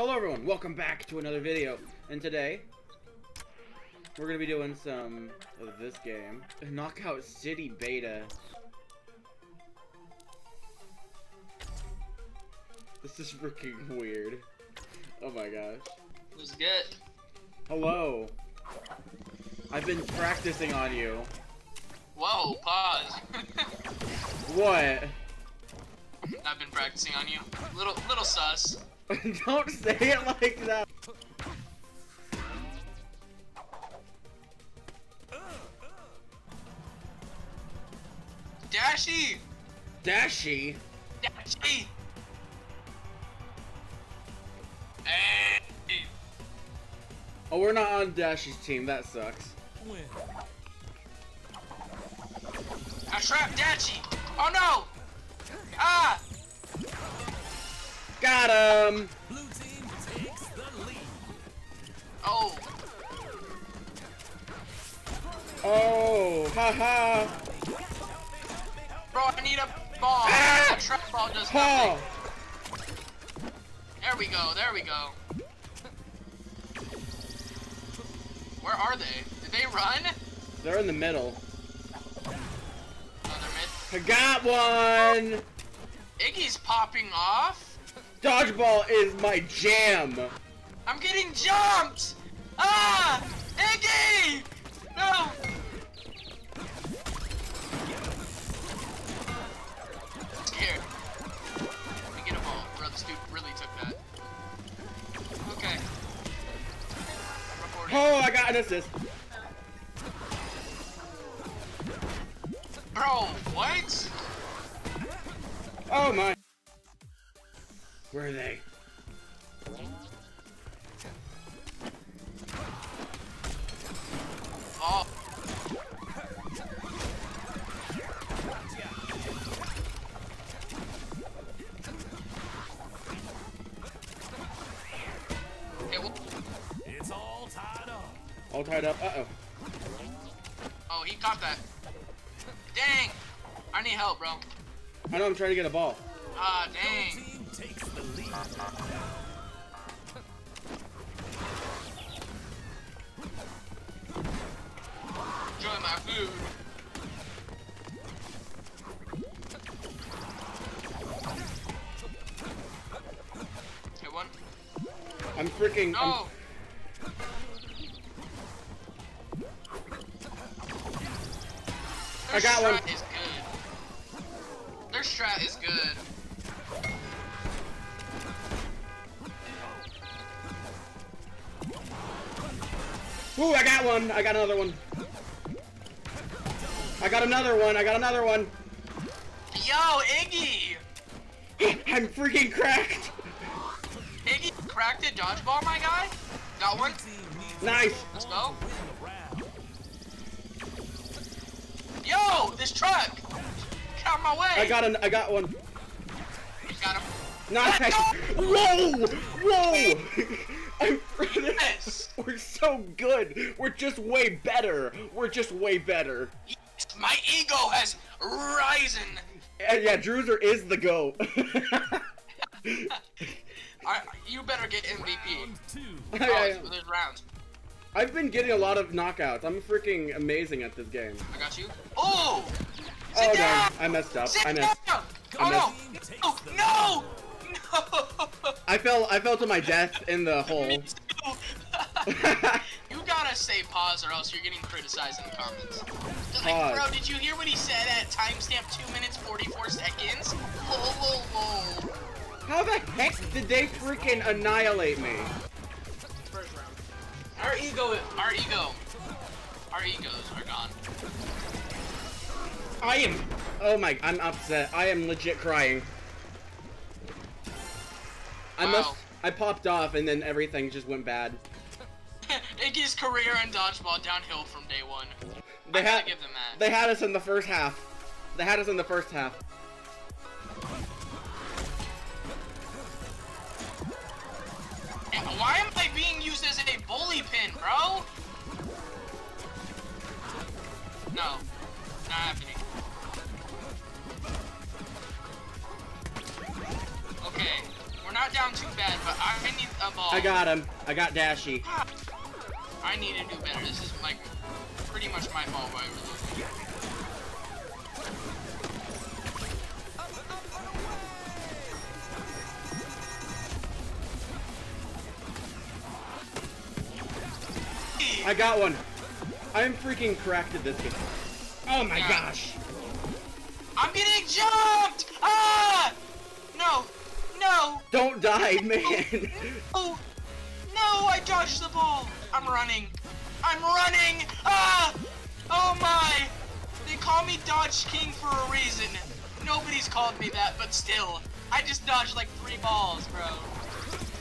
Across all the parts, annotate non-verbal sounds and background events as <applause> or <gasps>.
Hello everyone, welcome back to another video. And today, we're gonna be doing some of this game. <laughs> Knockout City Beta. This is freaking weird. Oh my gosh. Who's good? Hello. I've been practicing on you. Whoa, pause. <laughs> What? I've been practicing on you. Little, little sus. Don't say it like that. Dashy! Dashy? Dashy! Hey! Oh, we're not on Dashy's team. That sucks. I trapped Dashy! Oh no! Ah! Got him! Blue team takes the lead. Oh! Oh, haha. Bro, I need a ball! Ah! A trap ball does Ha! nothing. There we go, there we go. Where are they? Did they run? They're in the middle. Oh. I got one! Iggy's popping off. Dodgeball is my jam! I'm getting jumped! Ah! Iggy! No! Scared. Let me get a ball. Bro, this dude really took that. Okay. Recording. Oh, I got an assist. Bro, what? Oh my. Where are they? Oh. Hey, wh- It's all tied up. All tied up. Uh-oh. oh, he caught that. Dang! I need help, bro. I know I'm trying to get a ball. Ah, Blue dang. Team takes the lead. Enjoy my food. Hit one. I'm freaking. No! I Their got one. strat Is good. Their strat is good. Ooh, I got one. I got another one. I got another one. I got another one. Yo, Iggy! <gasps> I'm freaking cracked. Iggy cracked it dodgeball, my guy. Got one. Nice. Let's go. win the round. Yo, this truck! Get out of my way! I got an. I got one. Got him. Nice. Whoa! Whoa! <laughs> I'm. Yes! <laughs> We're so good. We're just way better. We're just way better. Yes, My ego has risen. And yeah, Druzer is the goat. <laughs> <laughs> I, you better get MVP. Round two. Oh, I, it's- there's rounds. I've been getting a lot of knockouts. I'm freaking amazing at this game. I got you. Oh! Sit Oh down! darn, I messed up. Sit I messed. down! I Oh messed. no! No! No! No! I fell. I fell to my death in the hole. <laughs> You gotta say pause or else you're getting criticized in the comments. Like, bro, did you hear what he said at timestamp 2 minutes 44 seconds? Whoa, whoa, whoa. How the heck did they freaking annihilate me? First round. Our ego, our ego, our egos are gone. I am. Oh my! I'm upset. I am legit crying. I Wow. must. I popped off and then everything just went bad. <laughs> Iggy's career in dodgeball downhill from day one. They I had. give them that. They had us in the first half. They had us in the first half. Why am I being used as a bully pin, bro? No, not happening. Okay, we're not down too bad, but I need a ball. I got him. I got Dashy. Ah. I need to do better. This is like pretty much my fault why we're. I got one. I'm freaking cracked at this game. Oh my Yeah. gosh. I'm getting jumped! Ah! No! No! Don't die, man. Oh! No! I dodged the ball! I'm running! I'm running! Ah! Oh my! They call me Dodge King for a reason. Nobody's called me that, but still. I just dodged like three balls, bro.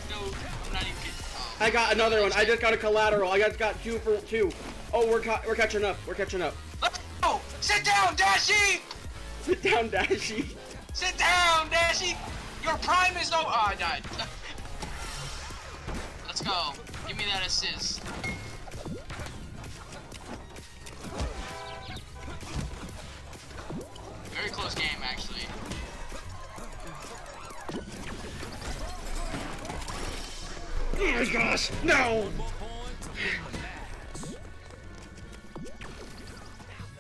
No, I'm not even kidding. Oh. I got another one. I just got a collateral. I just got two for two. Oh, we're ca we're catching up. We're catching up. Let's go! Sit down, Dashy! Sit down, Dashy. Sit down, Dashy! Your prime is no- Oh, I died. <laughs> Let's go. Give me that assist. Very close game, actually. Oh my gosh. No.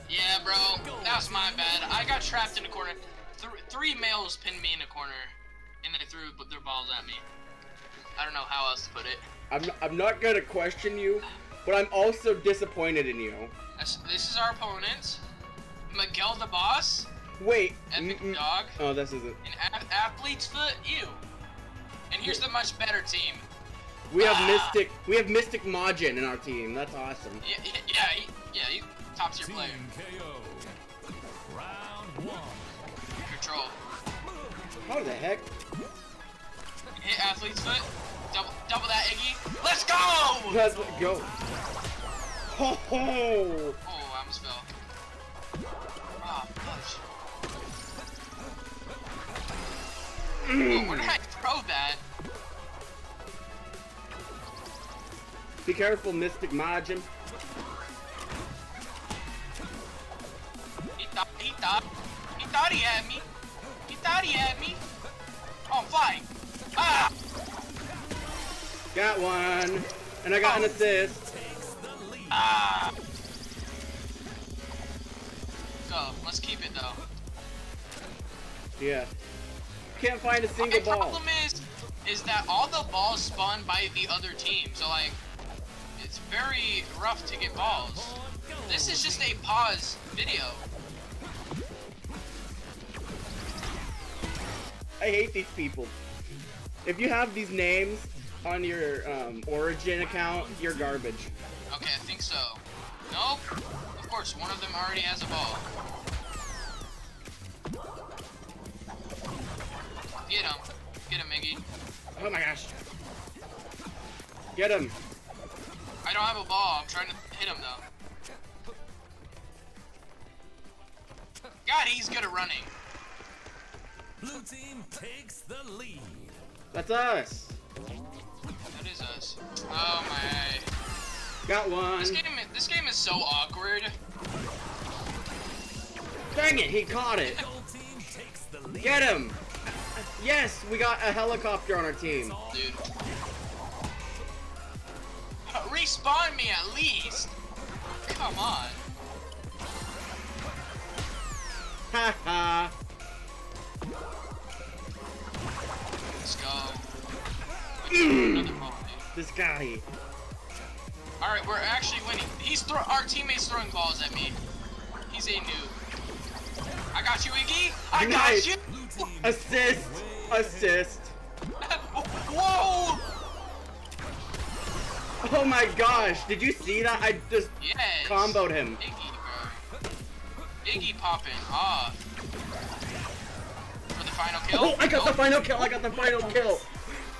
Yeah, bro. That was my bad. I got trapped in a corner. Th three males pinned me in a corner, and they threw their balls at me. I don't know how else to put it. I'm I'm not gonna question you, but I'm also disappointed in you. This is our opponent. Miguel the Boss, Wait. Epic mm, mm. Dog, Oh, this is it. and a- Athlete's Foot, you. And here's the much better team. We have Ah. Mystic. We have Mystic Majin in our team. That's awesome. Yeah, yeah, yeah, he, yeah, he top tier Team player. KO. Round one. Control. How the heck? Hit Athlete's Foot. Double, double that Iggy. Let's go! Let's go. Ho ho. Oh, I almost fell. Ah, push. Oh, where did I throw that? Be careful, Mystic Majin. He thought, he thought, he thought he had me. He thought he had me. Oh, I'm flying. Ah! Got one. And I got an assist. Ah! Go. Let's keep it though. Yeah. Can't find a My single ball. The problem is, is that all the balls spawn by the other team. So like, it's very rough to get balls. This is just a pause video. I hate these people. If you have these names on your um, Origin account, you're garbage. Okay, I think so. Nope. Of course, one of them already has a ball. Get him. Get him, Iggy. Oh my gosh. Get him. I don't have a ball. I'm trying to hit him though. God, he's good at running. Blue team takes the lead. That's us. That is us. Oh my. Got one. This game, this game is so awkward. Dang it, he caught it. Gold team takes the lead. Get him. Yes, we got a helicopter on our team. Dude. Uh, respawn me at least. Come on. Ha ha. Let's go. Another ball, dude. This guy. All right, we're actually winning. He's throw. Our teammates throwing balls at me. He's a noob. I got you, Iggy. I Nice. got you. Assist. Assist. <laughs> Whoa! Oh my gosh, did you see that? I just Yes. comboed him. Iggy, bro. Iggy popping off. For the final kill. Oh, I got the final kill. I got the final kill.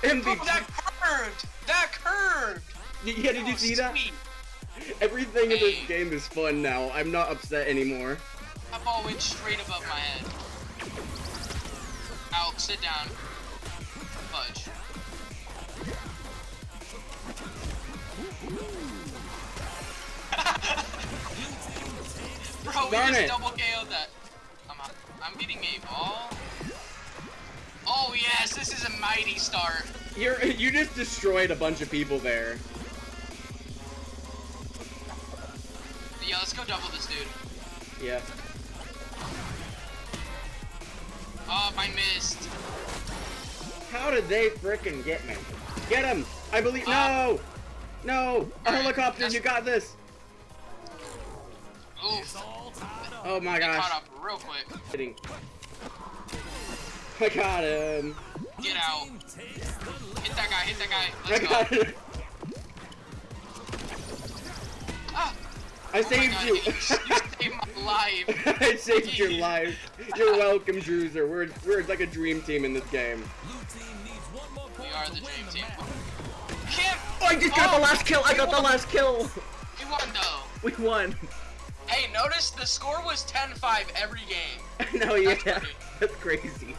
Oh, MVP. that curved. That curved. Yeah, did you see that? Everything in this game is fun now. I'm not upset anymore. That ball went straight above my head. Out, sit down. Fudge. <laughs> Bro, we Darn just it. double KO'd that. I'm, I'm getting a ball. Oh yes, this is a mighty start. You're you just destroyed a bunch of people there. Yeah, let's go double this dude. Yeah. Oh, I missed. How did they frickin' get me? Get him! I believe. Uh, No! No! A alright, helicopter, you got this! Oof. all tied up. Oh my Get gosh. caught up real quick. I got him. Get out. Team takes the lead. Hit that guy, hit that guy. I Let's got go. him. Ah, I oh saved God, you. you saved <laughs> my life. <laughs> I saved your life. You're welcome, Druzer. We're we're like a dream team in this game. Blue team needs one more We are the dream team. Can't. Oh, I just got Oh, the last kill. I got the last kill. We won though. <laughs> We won. Hey, notice the score was 10-5 every game. no, yeah, That's that's crazy.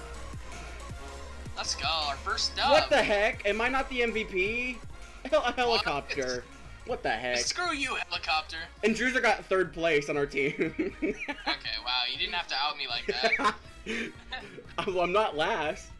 Let's go, our first dub. What the heck? Am I not the MVP? A helicopter. What the heck? Screw you, helicopter. And Druzer got third place on our team. <laughs> Okay, wow, you didn't have to out me like that. <laughs> I'm not last.